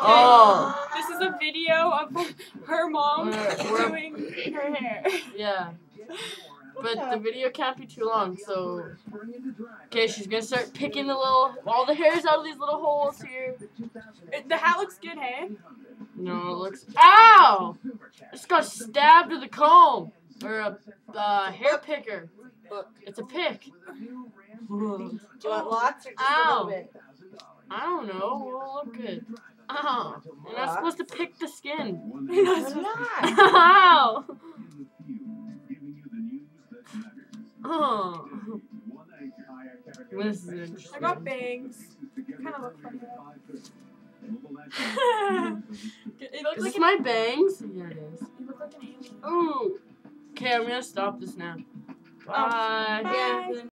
Oh. This is a video of her mom We're- we're- doing her hair. Yeah. But the video can't be too long, so. Okay, she's gonna start picking the little, all the hairs out of these little holes here. It- The hat looks good, hey? No, it looks. Ow! I just got stabbed with a comb or a uh, hair picker. Look. It's a pick. Do you want lots or just a Ow. little bit? I don't know. It'll look good. Ow! You're not supposed to pick the skin. You're not I'm supposed- not. Ow! Oh. This is interesting. I got bangs. Kind of look funny. it looks Is like this my bangs? Yeah, it is. you look like an alien. Ooh. Okay, I'm gonna stop this now. Oh. Uh, Bye. Bye.